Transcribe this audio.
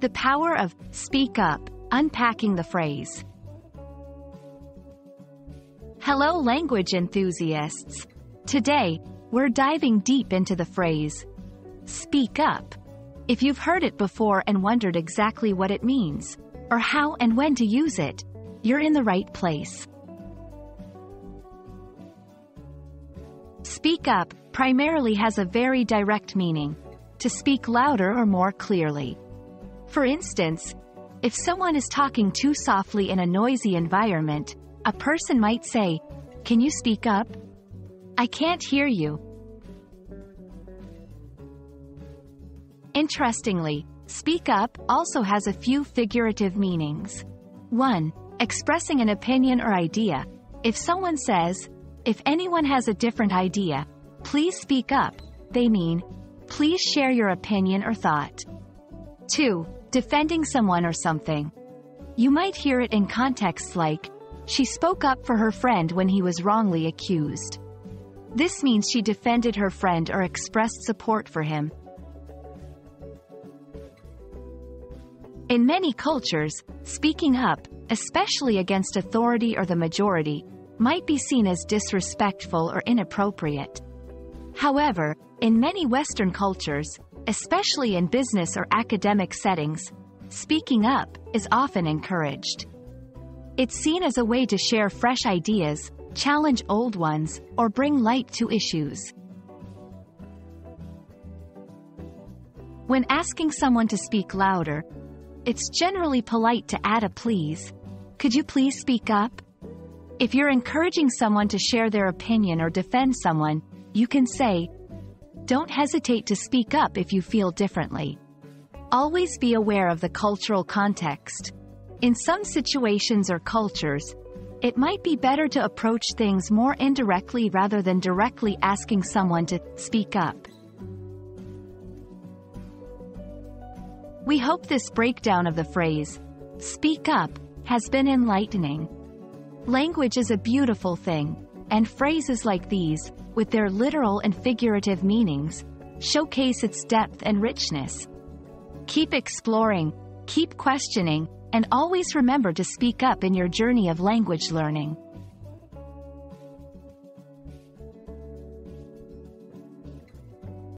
The power of speak up, unpacking the phrase. Hello language enthusiasts. Today, we're diving deep into the phrase speak up. If you've heard it before and wondered exactly what it means, or how and when to use it, you're in the right place. Speak up primarily has a very direct meaning to speak louder or more clearly. For instance, if someone is talking too softly in a noisy environment, a person might say, Can you speak up? I can't hear you. Interestingly, speak up also has a few figurative meanings. 1. Expressing an opinion or idea. If someone says, if anyone has a different idea, please speak up, they mean, please share your opinion or thought. 2. Defending someone or something. You might hear it in contexts like, she spoke up for her friend when he was wrongly accused. This means she defended her friend or expressed support for him. In many cultures, speaking up, especially against authority or the majority, might be seen as disrespectful or inappropriate. However, in many Western cultures, especially in business or academic settings, speaking up is often encouraged. It's seen as a way to share fresh ideas, challenge old ones, or bring light to issues. When asking someone to speak louder, it's generally polite to add a please. Could you please speak up? If you're encouraging someone to share their opinion or defend someone, you can say, Don't hesitate to speak up if you feel differently. Always be aware of the cultural context. In some situations or cultures, it might be better to approach things more indirectly rather than directly asking someone to speak up. We hope this breakdown of the phrase, speak up, has been enlightening. Language is a beautiful thing, and phrases like these, with their literal and figurative meanings, showcase its depth and richness. Keep exploring, keep questioning, and always remember to speak up in your journey of language learning.